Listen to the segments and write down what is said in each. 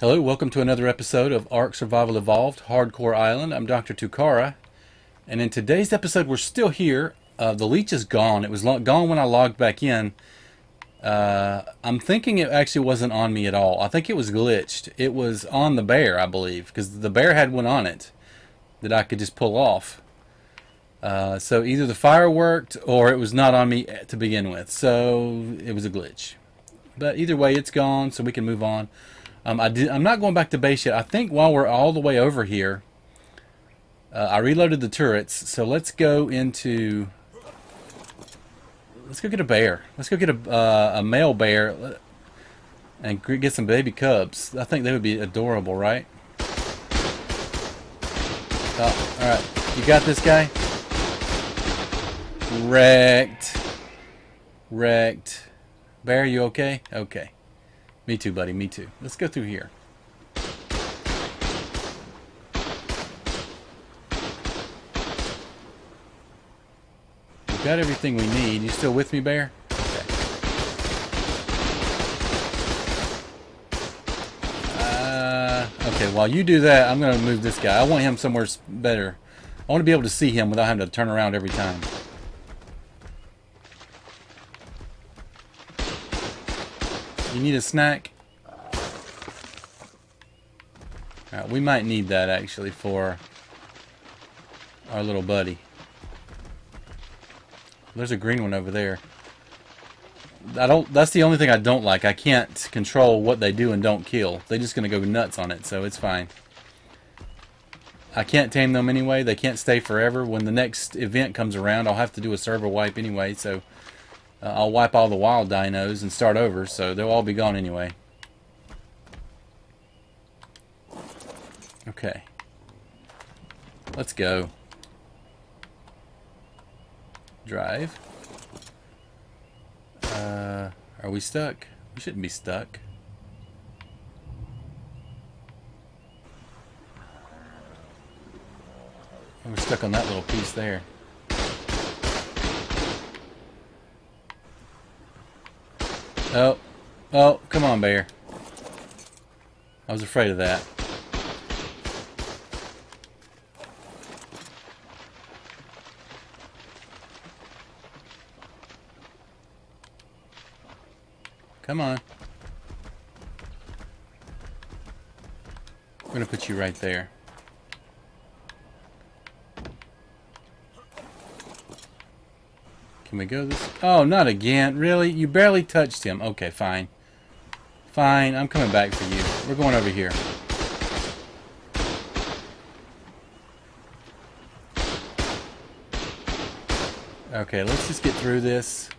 Hello, welcome to another episode of Ark Survival Evolved Hardcore Island. I'm Dr. Tokara, and in today's episode, we're still here. Uh, the leech is gone. It was gone when I logged back in. Uh, I'm thinking it actually wasn't on me at all. I think it was glitched. It was on the bear, I believe, because the bear had one on it that I could just pull off. Uh, so either the fire worked or it was not on me to begin with. So it was a glitch. But either way, it's gone, so we can move on. Um, I did, I'm not going back to base yet. I think while we're all the way over here, uh, I reloaded the turrets. So let's go into. Let's go get a bear. Let's go get a, uh, a male bear and get some baby cubs. I think they would be adorable, right? Oh, all right. You got this guy? Wrecked. Wrecked. Bear, you okay? Okay. Me too, buddy. Me too. Let's go through here. We've got everything we need. You still with me, Bear? Okay. Uh, okay, while you do that, I'm going to move this guy. I want him somewhere better. I want to be able to see him without having to turn around every time. You need a snack? We might need that actually for our little buddy. There's a green one over there. I don't. That's the only thing I don't like. I can't control what they do and don't kill. They're just gonna go nuts on it, so it's fine. I can't tame them anyway. They can't stay forever. When the next event comes around, I'll have to do a server wipe anyway, so uh, I'll wipe all the wild dinos and start over, so they'll all be gone anyway. Okay. Let's go. Drive. Uh, are we stuck? We shouldn't be stuck. We're stuck on that little piece there. Oh. Oh, come on, bear. I was afraid of that. Come on. I'm going to put you right there. Can we go this? Oh, not again. Really? You barely touched him. Okay, fine. Fine. I'm coming back for you. We're going over here. Okay, let's just get through this.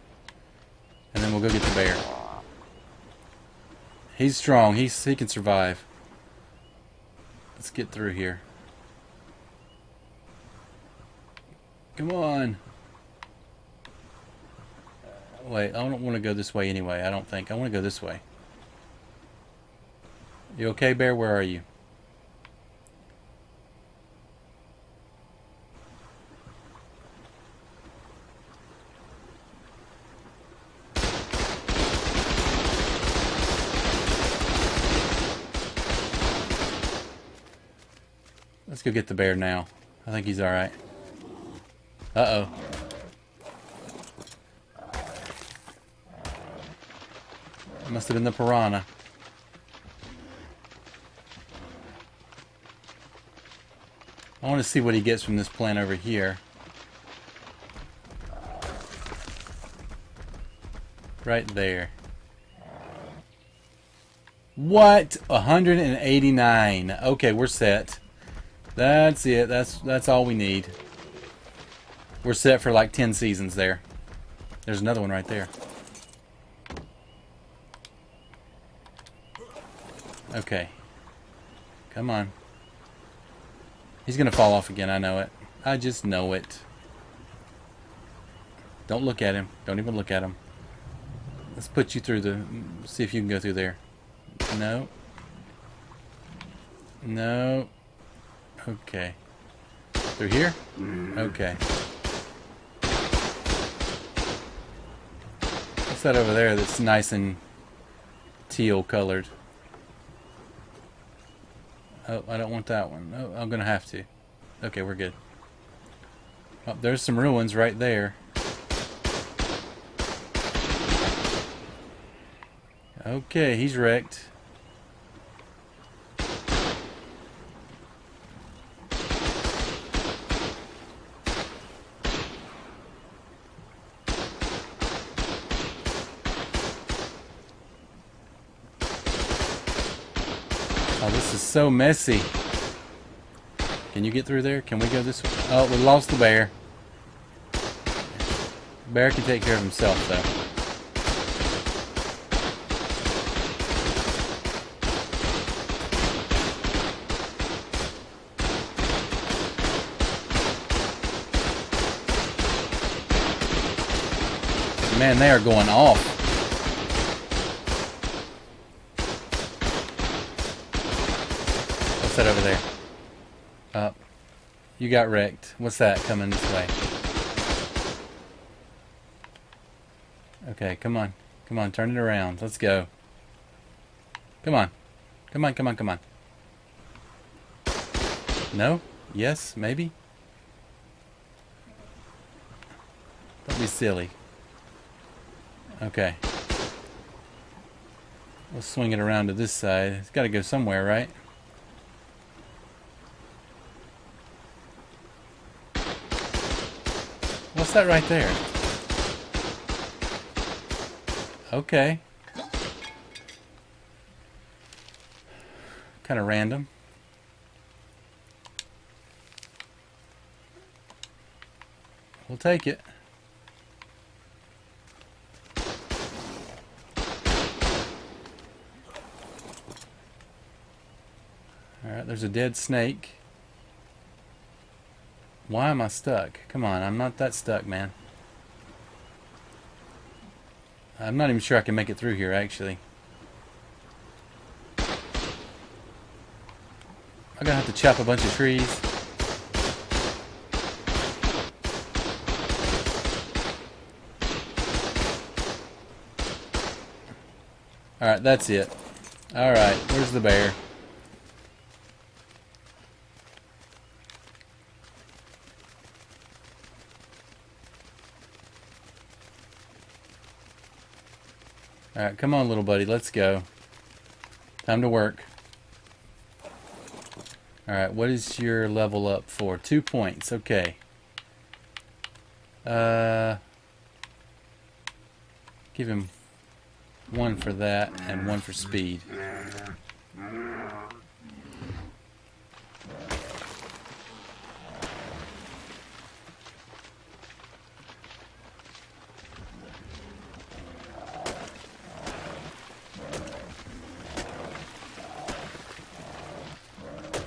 And then we'll go get the bear. He's strong. He's, he can survive. Let's get through here. Come on. Wait, I don't want to go this way anyway, I don't think. I want to go this way. You okay, Bear? Where are you? Let's go get the bear now. I think he's alright. Uh-oh. Must have been the piranha. I want to see what he gets from this plant over here. Right there. What? 189. Okay, we're set. That's it. That's that's all we need. We're set for like 10 seasons there. There's another one right there. Okay. Come on. He's going to fall off again, I know it. I just know it. Don't look at him. Don't even look at him. Let's put you through the... See if you can go through there. No. No. Okay. Through here? Okay. What's that over there that's nice and teal colored? Oh, I don't want that one. Oh, I'm going to have to. Okay, we're good. Oh, there's some ruins right there. Okay, he's wrecked. Oh, this is so messy. Can you get through there? Can we go this way? Oh, we lost the bear. Bear can take care of himself, though. Man, they are going off. What's that over there? Up. Uh, you got wrecked. What's that coming this way? Okay, come on. Come on, turn it around. Let's go. Come on. Come on, come on, come on. No? Yes? Maybe? Don't be silly. Okay. We'll swing it around to this side. It's got to go somewhere, right? That right there? Okay. Kind of random. We'll take it. Alright, there's a dead snake. Why am I stuck? Come on, I'm not that stuck, man. I'm not even sure I can make it through here, actually. I'm gonna have to chop a bunch of trees. Alright, that's it. Alright, where's the bear? Alright, come on, little buddy. Let's go. Time to work. Alright, what is your level up for? Two points. Okay. Uh, give him one for that and one for speed.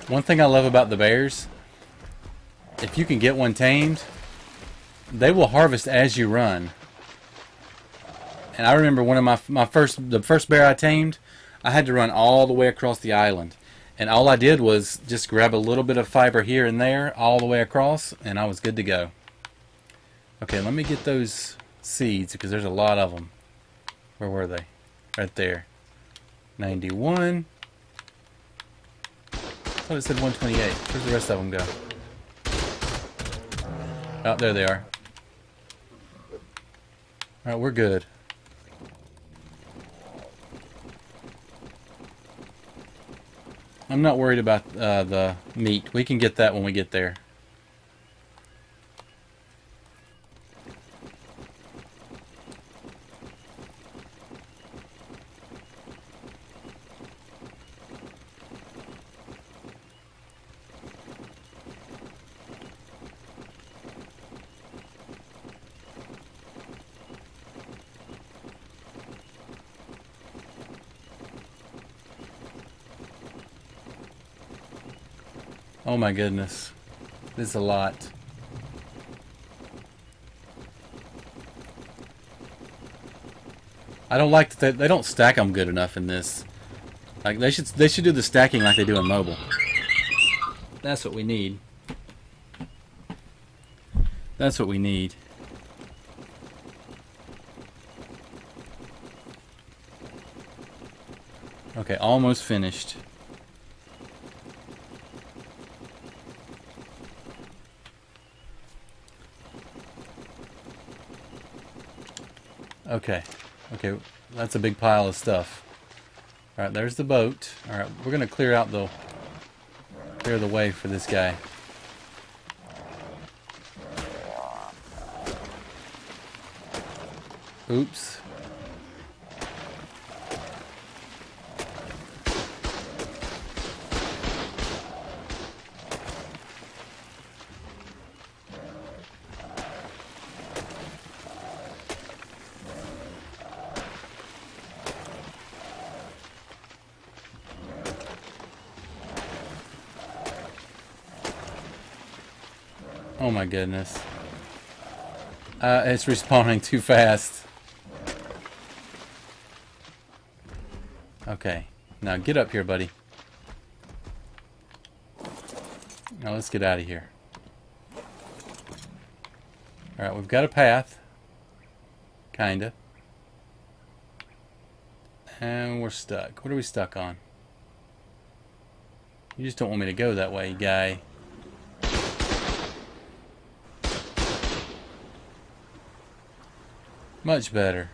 One thing I love about the bears, if you can get one tamed, they will harvest as you run. And I remember one of my my first the first bear I tamed, I had to run all the way across the island. And all I did was just grab a little bit of fiber here and there all the way across and I was good to go. Okay, let me get those seeds because there's a lot of them. Where were they? Right there. 91 thought it said 128. Where's the rest of them go? Oh, there they are. Alright, we're good. I'm not worried about uh, the meat. We can get that when we get there. Oh my goodness. This is a lot. I don't like that they don't stack them good enough in this. Like they should they should do the stacking like they do in mobile. That's what we need. That's what we need. Okay, almost finished. Okay. Okay, that's a big pile of stuff. Alright, there's the boat. Alright, we're gonna clear out the clear the way for this guy. Oops. Oh my goodness. Uh, it's respawning too fast. Okay. Now get up here, buddy. Now let's get out of here. Alright, we've got a path. Kinda. And we're stuck. What are we stuck on? You just don't want me to go that way, guy. Much better.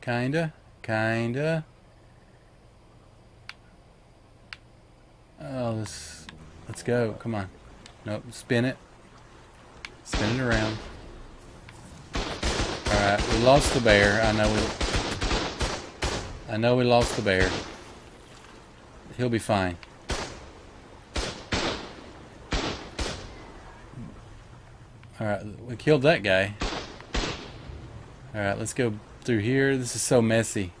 Kinda. Kinda. Oh, let's, let's go. Come on. Nope, spin it. Spin it around. Alright, we lost the bear. I know we... I know we lost the bear. He'll be fine. Alright, we killed that guy. Alright, let's go through here. This is so messy.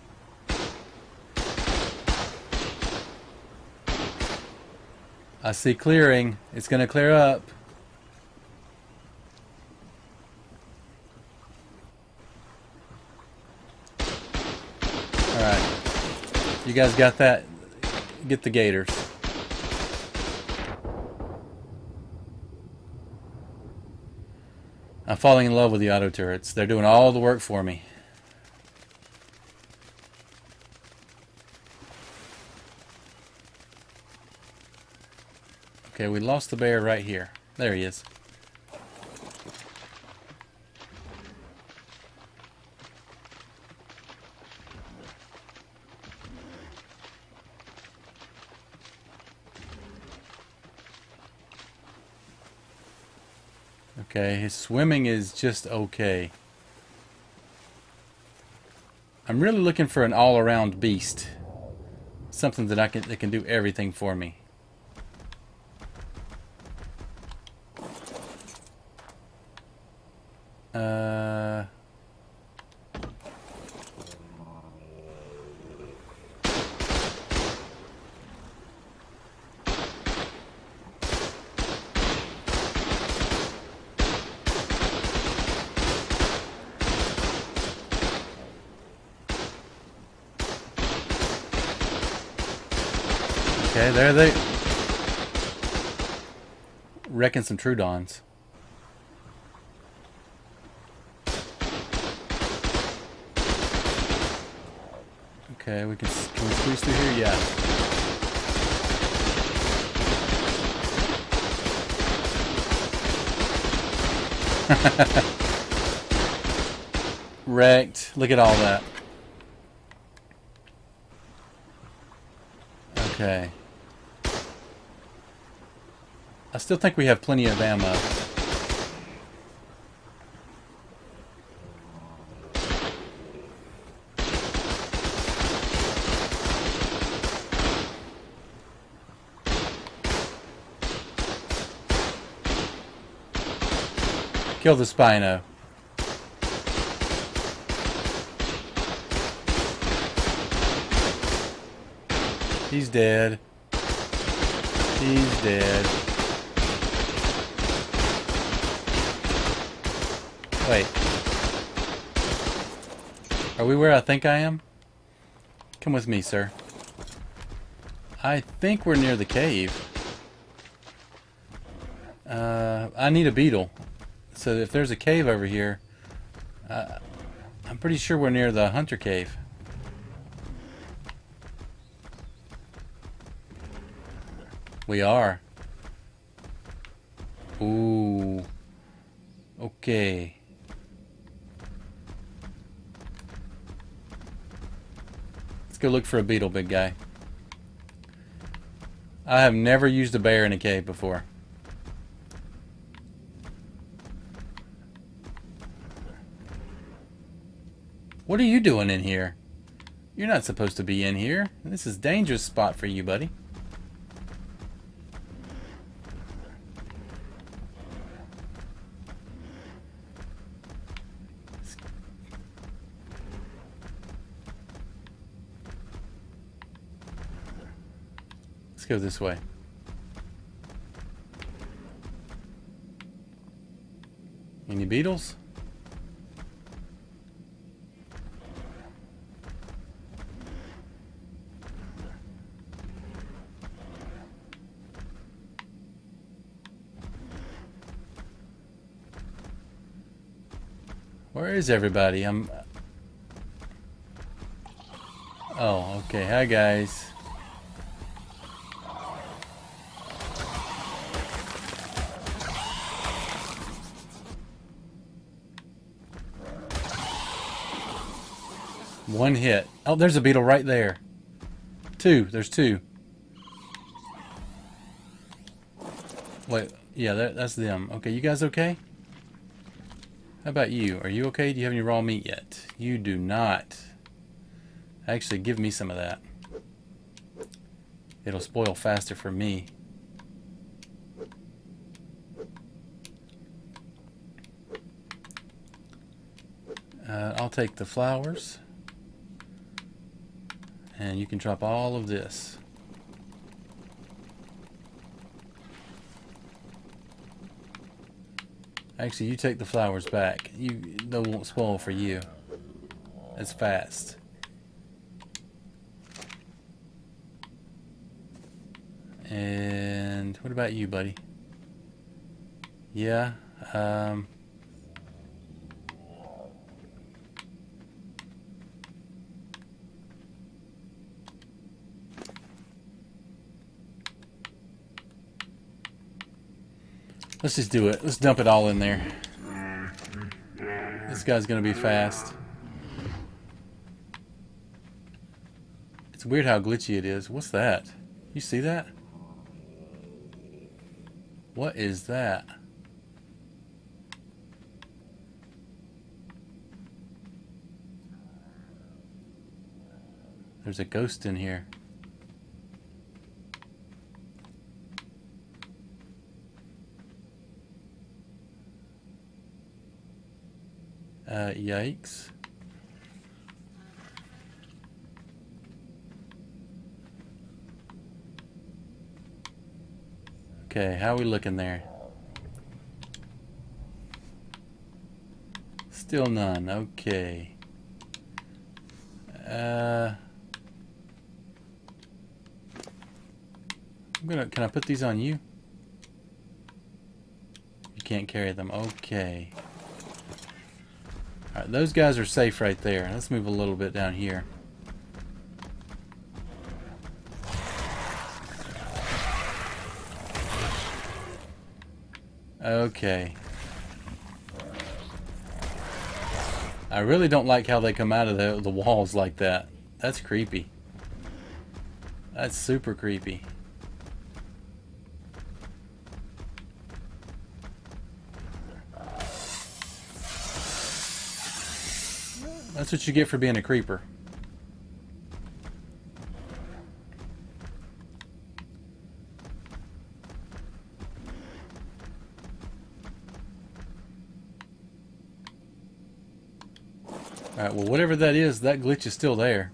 I see clearing. It's going to clear up. Alright. You guys got that? Get the gators. I'm falling in love with the auto turrets. They're doing all the work for me. Okay, we lost the bear right here. There he is. Okay, his swimming is just okay. I'm really looking for an all-around beast. Something that I can that can do everything for me. Okay, there they wrecking some Troodons. Okay, we can can we squeeze through here? Yeah. Wrecked. Look at all that. Okay. I still think we have plenty of ammo. Kill the Spino. He's dead. He's dead. Wait. Are we where I think I am? Come with me, sir. I think we're near the cave. Uh, I need a beetle. So if there's a cave over here, uh, I'm pretty sure we're near the hunter cave. We are. Ooh. Okay. Let's go look for a beetle, big guy. I have never used a bear in a cave before. What are you doing in here? You're not supposed to be in here. This is dangerous spot for you, buddy. Let's go this way. Any beetles? Where is everybody? I'm... Uh, oh, okay. Hi, guys. One hit. Oh, there's a beetle right there. Two. There's two. Wait. Yeah, that, that's them. Okay, you guys okay? How about you? Are you okay? Do you have any raw meat yet? You do not. Actually, give me some of that. It'll spoil faster for me. Uh, I'll take the flowers. And you can drop all of this. Actually, you take the flowers back. You They won't spoil for you. It's fast. And what about you, buddy? Yeah. Um, Let's just do it. Let's dump it all in there. This guy's gonna be fast. It's weird how glitchy it is. What's that? You see that? What is that? There's a ghost in here. Uh, yikes. Okay, how are we looking there? Still none. Okay. Uh, I'm gonna. Can I put these on you? You can't carry them. Okay. Alright, those guys are safe right there. Let's move a little bit down here. Okay. I really don't like how they come out of the, the walls like that. That's creepy. That's super creepy. That's what you get for being a creeper. Alright, well whatever that is, that glitch is still there.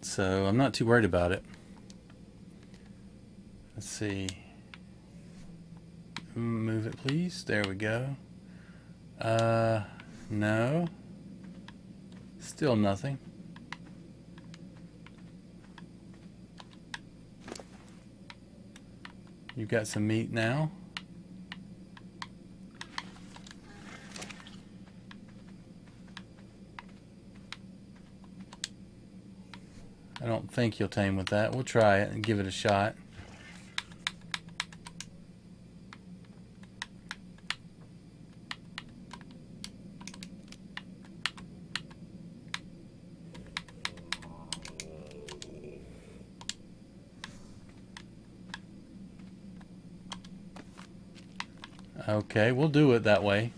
So I'm not too worried about it. Let's see. Move it please. There we go. Uh, no. Still nothing. You've got some meat now. I don't think you'll tame with that. We'll try it and give it a shot. Okay, we'll do it that way.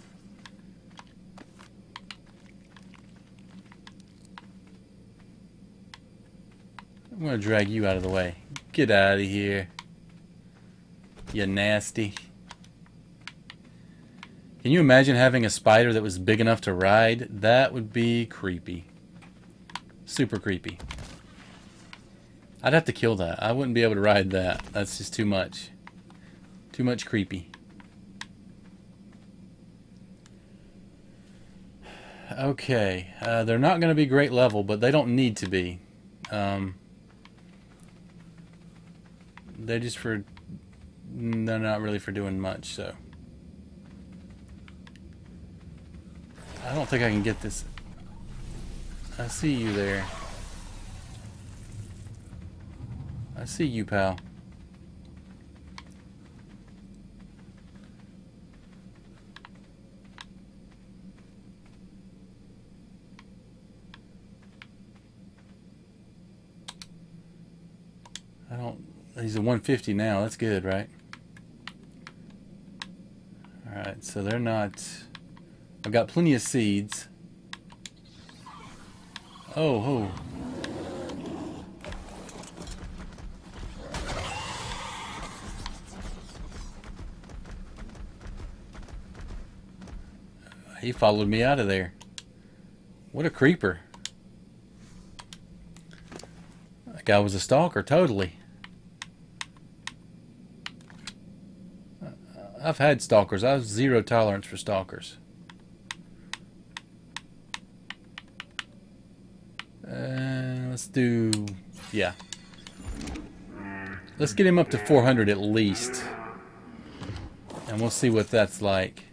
I'm going to drag you out of the way. Get out of here. You nasty. Can you imagine having a spider that was big enough to ride? That would be creepy. Super creepy. I'd have to kill that. I wouldn't be able to ride that. That's just too much. Too much creepy. Okay. Uh, they're not going to be great level, but they don't need to be. Um, they're just for... They're not really for doing much, so... I don't think I can get this. I see you there. I see you, pal. I don't... He's a 150 now. That's good, right? Alright, so they're not... I've got plenty of seeds. Oh, oh. He followed me out of there. What a creeper. That guy was a stalker, totally. I've had stalkers. I have zero tolerance for stalkers. Uh, let's do... Yeah. Let's get him up to 400 at least. And we'll see what that's like.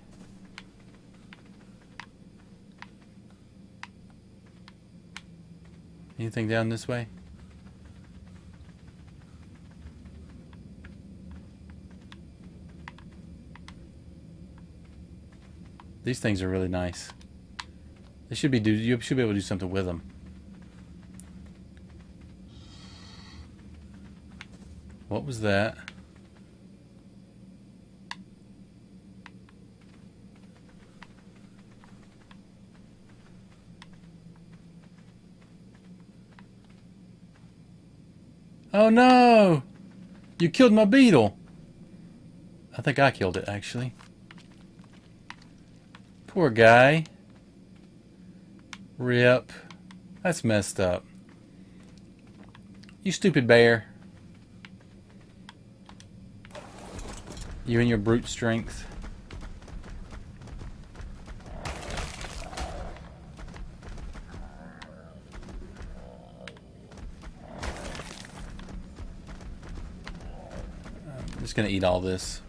Anything down this way? These things are really nice. They should be do you should be able to do something with them. What was that? Oh no! You killed my beetle! I think I killed it, actually. Poor guy. Rip. That's messed up. You stupid bear. You and your brute strength. I'm just gonna eat all this.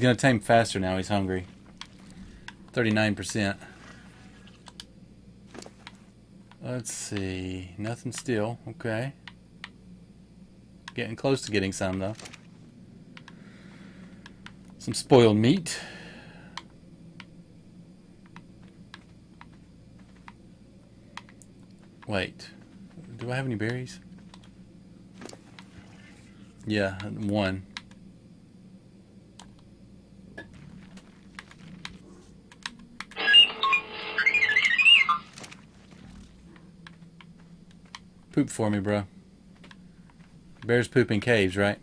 He's gonna tame faster now, he's hungry. 39%. Let's see. Nothing still. Okay. Getting close to getting some, though. Some spoiled meat. Wait. Do I have any berries? Yeah, one. Poop for me, bro. Bears poop in caves, right?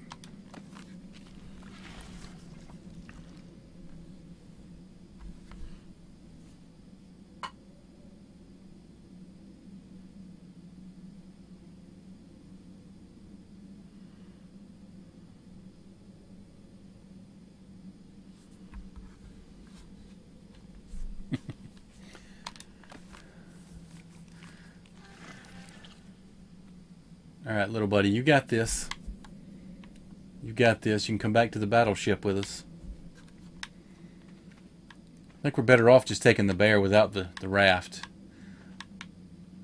Alright, little buddy, you got this. You got this. You can come back to the battleship with us. I think we're better off just taking the bear without the, the raft.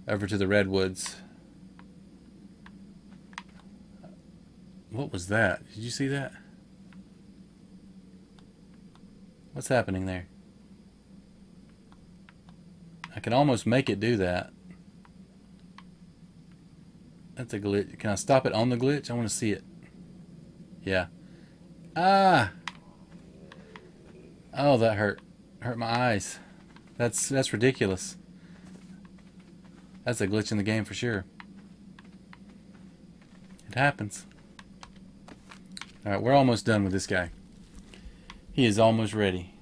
Over to the redwoods. What was that? Did you see that? What's happening there? I can almost make it do that. That's a glitch. Can I stop it on the glitch? I want to see it. Yeah. Ah! Oh, that hurt. Hurt my eyes. That's that's ridiculous. That's a glitch in the game for sure. It happens. Alright, we're almost done with this guy. He is almost ready.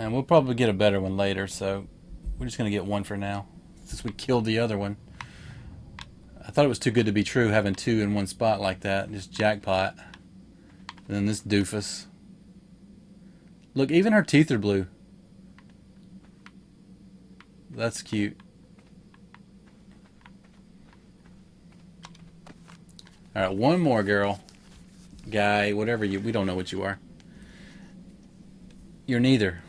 And we'll probably get a better one later, so we're just going to get one for now. Since we killed the other one. I thought it was too good to be true having two in one spot like that. Just jackpot. And then this doofus. Look, even her teeth are blue. That's cute. Alright, one more girl. Guy, whatever you... We don't know what you are. You're neither.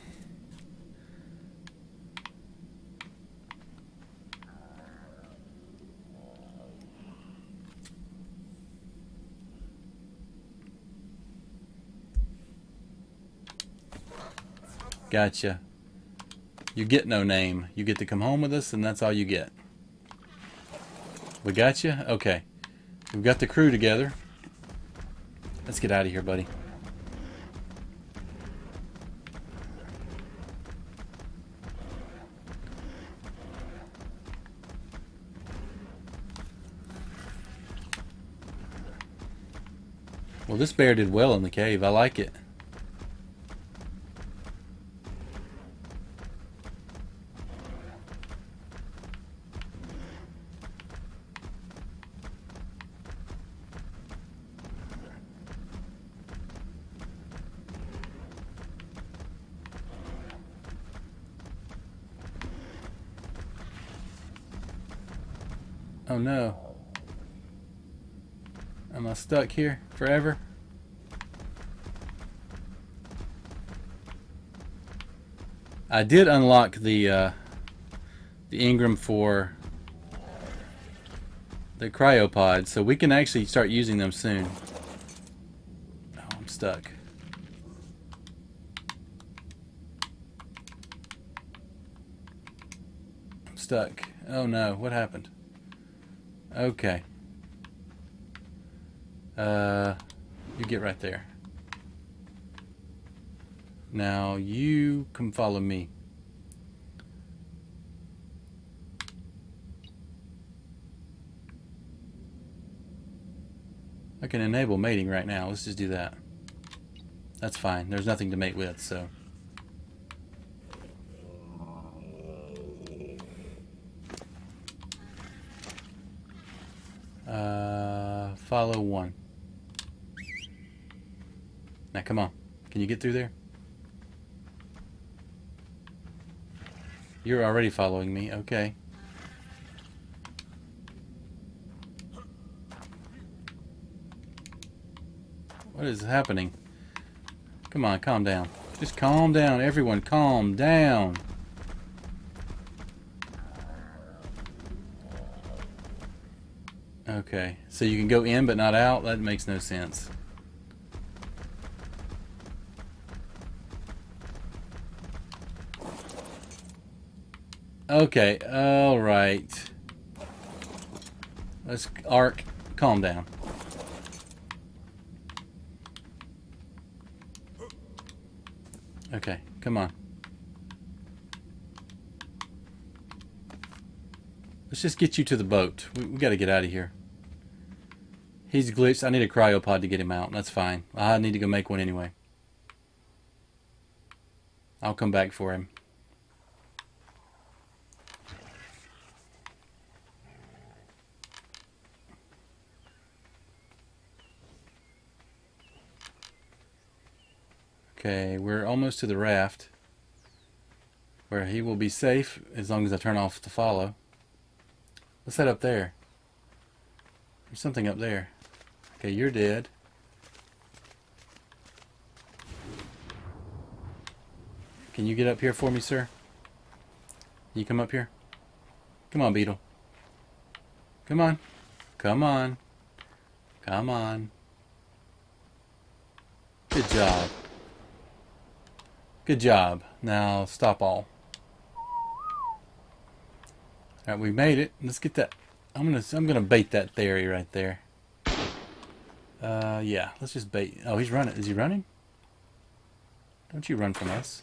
Gotcha. You get no name. You get to come home with us, and that's all you get. We got you? Okay. We've got the crew together. Let's get out of here, buddy. Well, this bear did well in the cave. I like it. Oh no. Am I stuck here forever? I did unlock the uh, the engram for the cryopod, so we can actually start using them soon. Oh, I'm stuck. I'm stuck. Oh no, what happened? Okay. Uh, you get right there. Now you can follow me. I can enable mating right now. Let's just do that. That's fine. There's nothing to mate with, so. Uh, follow one. Now come on. Can you get through there? You're already following me. Okay. What is happening? Come on, calm down. Just calm down. Everyone, calm down. Okay, so you can go in but not out? That makes no sense. Okay, alright. Let's, Ark, calm down. Okay, come on. Let's just get you to the boat. We, we got to get out of here. He's glitched. I need a cryopod to get him out. That's fine. I need to go make one anyway. I'll come back for him. Okay, we're almost to the raft where he will be safe as long as I turn off the follow. What's that up there? There's something up there. Okay, you're dead. Can you get up here for me, sir? Can you come up here? Come on, Beetle. Come on. Come on. Come on. Good job. Good job. Now stop all. Alright, we made it. Let's get that. I'm gonna I'm gonna bait that theri right there. Uh yeah, let's just bait. Oh, he's running. Is he running? Don't you run from us.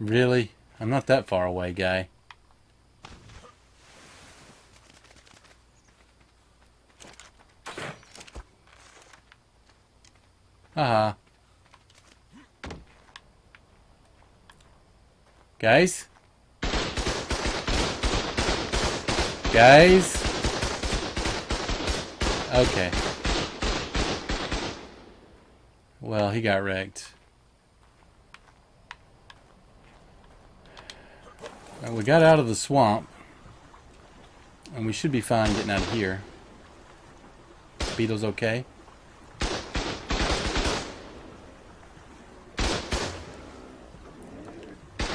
Really? I'm not that far away, guy. Haha. Uh-huh. Guys? Guys? Okay. Well, he got wrecked. Well, we got out of the swamp. And we should be fine getting out of here. Beetle's okay?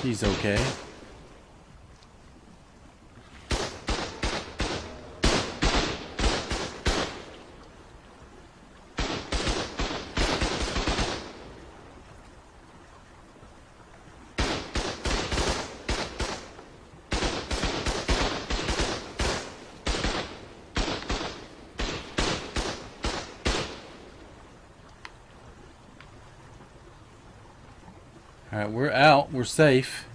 He's okay. Alright, we're out. We're safe.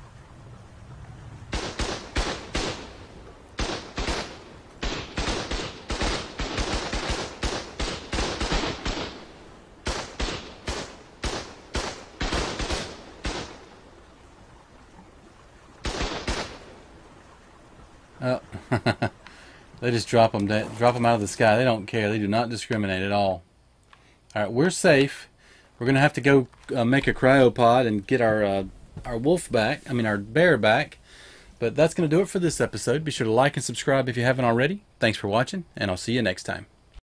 Oh, they just drop them, drop them out of the sky. They don't care. They do not discriminate at all. All right, we're safe. We're gonna have to go uh, make a cryopod and get our uh, our wolf back. I mean our bear back. But that's gonna do it for this episode. Be sure to like and subscribe if you haven't already. Thanks for watching, and I'll see you next time.